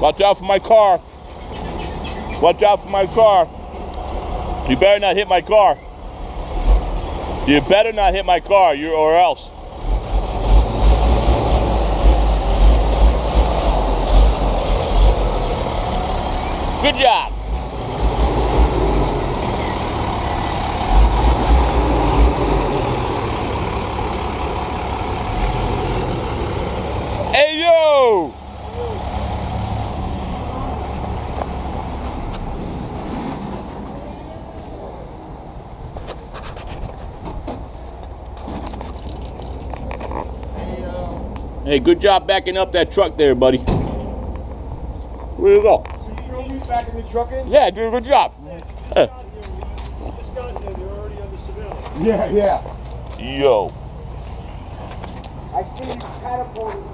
Watch out for my car. Watch out for my car. You better not hit my car. You better not hit my car, you or else. Good job. Hey yo! Hey, good job backing up that truck there, buddy. Where you go? So you throw me back in the truck in? Yeah, do a good job. Hey. Just got there, they're already under surveillance. Yeah, yeah. Yo. I see you catapulted